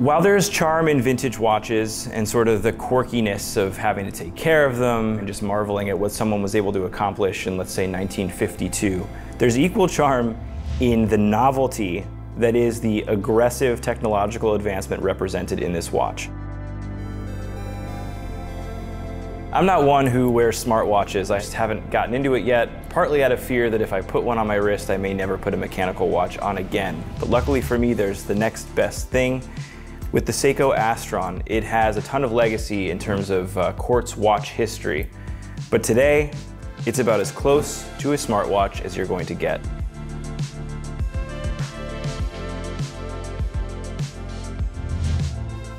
While there's charm in vintage watches and sort of the quirkiness of having to take care of them and just marveling at what someone was able to accomplish in, let's say, 1952, there's equal charm in the novelty that is the aggressive technological advancement represented in this watch. I'm not one who wears smartwatches. I just haven't gotten into it yet, partly out of fear that if I put one on my wrist, I may never put a mechanical watch on again. But luckily for me, there's the next best thing, with the Seiko Astron, it has a ton of legacy in terms of uh, quartz watch history, but today it's about as close to a smartwatch as you're going to get.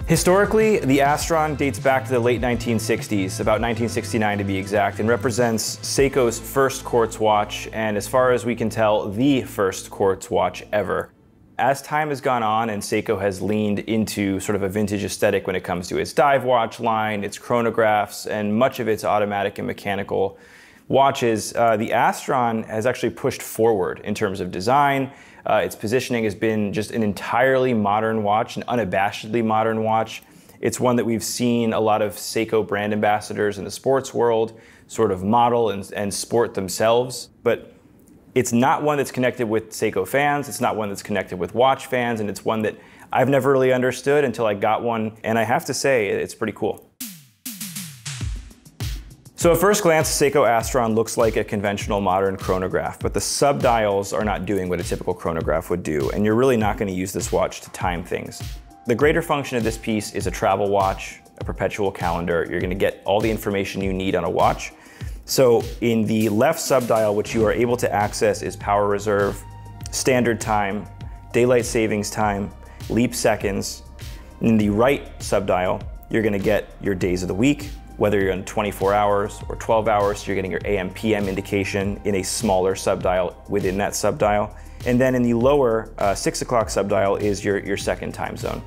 Historically, the Astron dates back to the late 1960s, about 1969 to be exact, and represents Seiko's first quartz watch, and as far as we can tell, the first quartz watch ever. As time has gone on and Seiko has leaned into sort of a vintage aesthetic when it comes to its dive watch line, its chronographs, and much of its automatic and mechanical watches, uh, the Astron has actually pushed forward in terms of design. Uh, its positioning has been just an entirely modern watch, an unabashedly modern watch. It's one that we've seen a lot of Seiko brand ambassadors in the sports world sort of model and, and sport themselves. But it's not one that's connected with Seiko fans, it's not one that's connected with watch fans, and it's one that I've never really understood until I got one, and I have to say, it's pretty cool. So at first glance, Seiko Astron looks like a conventional modern chronograph, but the subdials are not doing what a typical chronograph would do, and you're really not gonna use this watch to time things. The greater function of this piece is a travel watch, a perpetual calendar. You're gonna get all the information you need on a watch, so in the left subdial, which you are able to access is power reserve, standard time, daylight savings time, leap seconds. In the right subdial, you're gonna get your days of the week, whether you're on 24 hours or 12 hours, you're getting your AM PM indication in a smaller subdial within that subdial. And then in the lower uh, six o'clock subdial is your, your second time zone.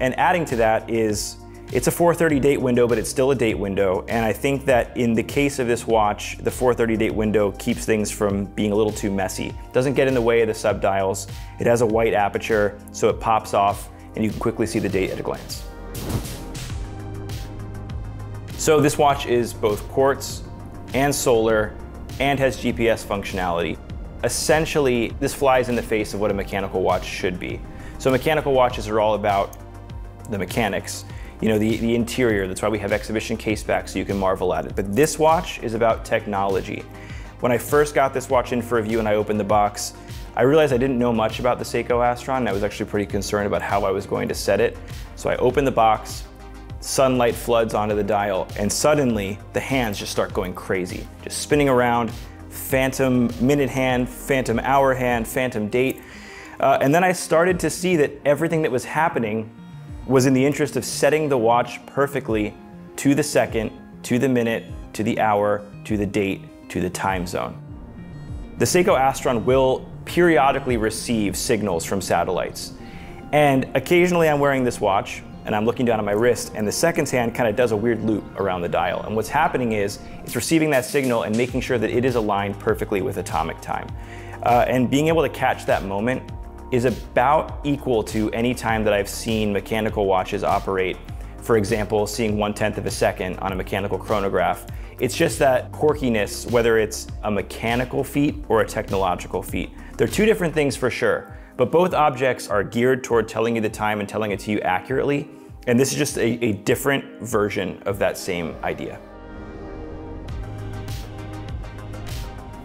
And adding to that is it's a 4.30 date window, but it's still a date window. And I think that in the case of this watch, the 4.30 date window keeps things from being a little too messy. Doesn't get in the way of the subdials. It has a white aperture, so it pops off and you can quickly see the date at a glance. So this watch is both quartz and solar and has GPS functionality. Essentially, this flies in the face of what a mechanical watch should be. So mechanical watches are all about the mechanics you know, the, the interior. That's why we have exhibition case back so you can marvel at it. But this watch is about technology. When I first got this watch in for review and I opened the box, I realized I didn't know much about the Seiko Astron and I was actually pretty concerned about how I was going to set it. So I opened the box, sunlight floods onto the dial, and suddenly the hands just start going crazy, just spinning around, phantom minute hand, phantom hour hand, phantom date. Uh, and then I started to see that everything that was happening was in the interest of setting the watch perfectly to the second, to the minute, to the hour, to the date, to the time zone. The Seiko Astron will periodically receive signals from satellites. And occasionally I'm wearing this watch and I'm looking down at my wrist and the seconds hand kind of does a weird loop around the dial. And what's happening is it's receiving that signal and making sure that it is aligned perfectly with atomic time. Uh, and being able to catch that moment is about equal to any time that I've seen mechanical watches operate. For example, seeing one tenth of a second on a mechanical chronograph. It's just that quirkiness, whether it's a mechanical feat or a technological feat. They're two different things for sure, but both objects are geared toward telling you the time and telling it to you accurately. And this is just a, a different version of that same idea.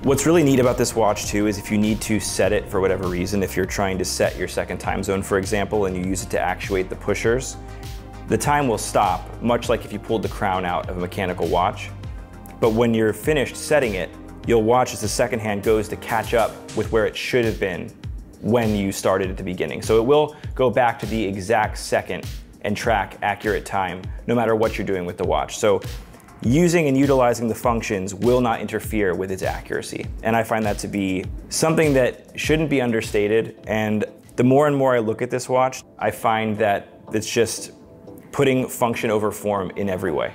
What's really neat about this watch too is if you need to set it for whatever reason, if you're trying to set your second time zone, for example, and you use it to actuate the pushers, the time will stop, much like if you pulled the crown out of a mechanical watch. But when you're finished setting it, you'll watch as the second hand goes to catch up with where it should have been when you started at the beginning. So it will go back to the exact second and track accurate time, no matter what you're doing with the watch. So using and utilizing the functions will not interfere with its accuracy. And I find that to be something that shouldn't be understated. And the more and more I look at this watch, I find that it's just putting function over form in every way.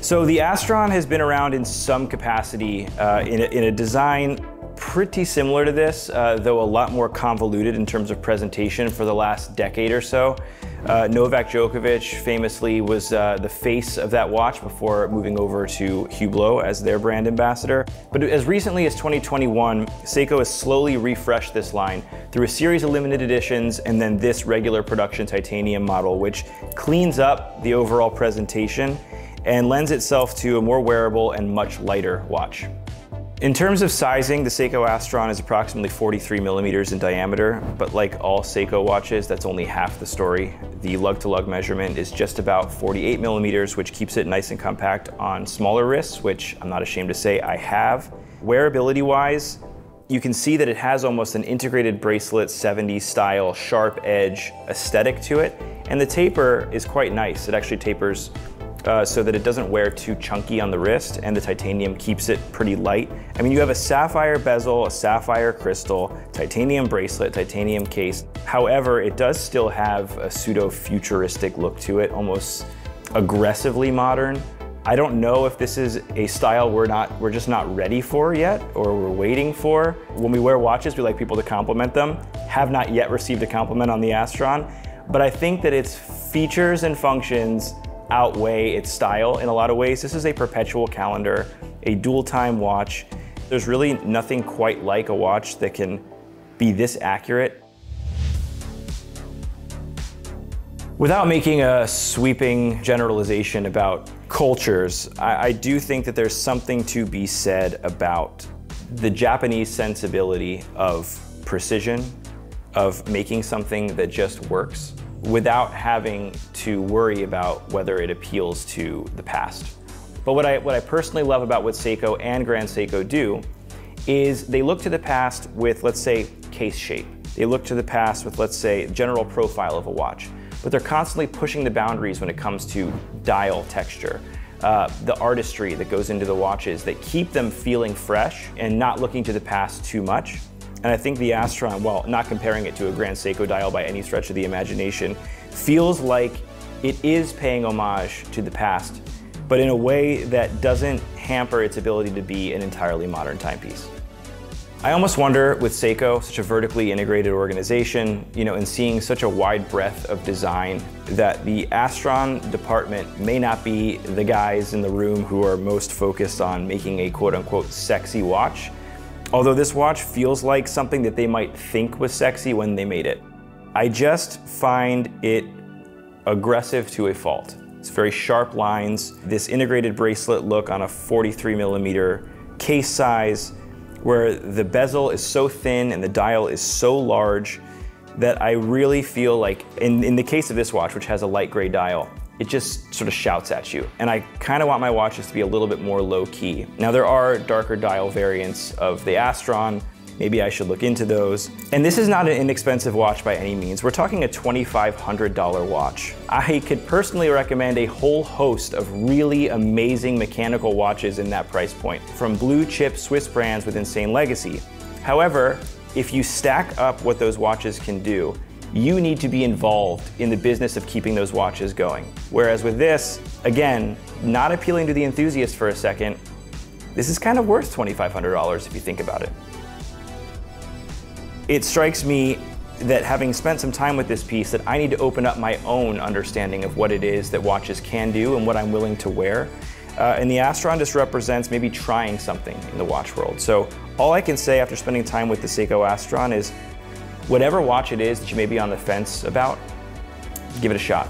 So the Astron has been around in some capacity uh, in, a, in a design pretty similar to this, uh, though a lot more convoluted in terms of presentation for the last decade or so. Uh, Novak Djokovic famously was uh, the face of that watch before moving over to Hublot as their brand ambassador. But as recently as 2021, Seiko has slowly refreshed this line through a series of limited editions and then this regular production titanium model, which cleans up the overall presentation and lends itself to a more wearable and much lighter watch. In terms of sizing, the Seiko Astron is approximately 43 millimeters in diameter, but like all Seiko watches, that's only half the story. The lug-to-lug -lug measurement is just about 48 millimeters, which keeps it nice and compact on smaller wrists, which I'm not ashamed to say I have. Wearability-wise, you can see that it has almost an integrated bracelet 70s style sharp edge aesthetic to it, and the taper is quite nice. It actually tapers uh, so that it doesn't wear too chunky on the wrist and the titanium keeps it pretty light. I mean, you have a sapphire bezel, a sapphire crystal, titanium bracelet, titanium case. However, it does still have a pseudo futuristic look to it, almost aggressively modern. I don't know if this is a style we're not we're just not ready for yet or we're waiting for. When we wear watches, we like people to compliment them. Have not yet received a compliment on the Astron, but I think that its features and functions outweigh its style in a lot of ways. This is a perpetual calendar, a dual time watch. There's really nothing quite like a watch that can be this accurate. Without making a sweeping generalization about cultures, I, I, do think that there's something to be said about the Japanese sensibility of precision, of making something that just works without having to worry about whether it appeals to the past. But what I, what I personally love about what Seiko and Grand Seiko do is they look to the past with, let's say, case shape. They look to the past with, let's say, general profile of a watch. But they're constantly pushing the boundaries when it comes to dial texture, uh, the artistry that goes into the watches that keep them feeling fresh and not looking to the past too much. And I think the Astron, while not comparing it to a Grand Seiko dial by any stretch of the imagination, feels like it is paying homage to the past, but in a way that doesn't hamper its ability to be an entirely modern timepiece. I almost wonder with Seiko, such a vertically integrated organization, you know, and seeing such a wide breadth of design, that the Astron department may not be the guys in the room who are most focused on making a quote unquote sexy watch, Although this watch feels like something that they might think was sexy when they made it. I just find it aggressive to a fault. It's very sharp lines, this integrated bracelet look on a 43 millimeter case size, where the bezel is so thin and the dial is so large that I really feel like, in, in the case of this watch, which has a light gray dial, it just sort of shouts at you. And I kind of want my watches to be a little bit more low key. Now there are darker dial variants of the Astron, Maybe I should look into those. And this is not an inexpensive watch by any means. We're talking a $2,500 watch. I could personally recommend a whole host of really amazing mechanical watches in that price point, from blue chip Swiss brands with insane legacy. However, if you stack up what those watches can do, you need to be involved in the business of keeping those watches going. Whereas with this, again, not appealing to the enthusiast for a second, this is kind of worth $2,500 if you think about it. It strikes me that having spent some time with this piece that I need to open up my own understanding of what it is that watches can do and what I'm willing to wear. Uh, and the Astron just represents maybe trying something in the watch world. So all I can say after spending time with the Seiko Astron is Whatever watch it is that you may be on the fence about, give it a shot.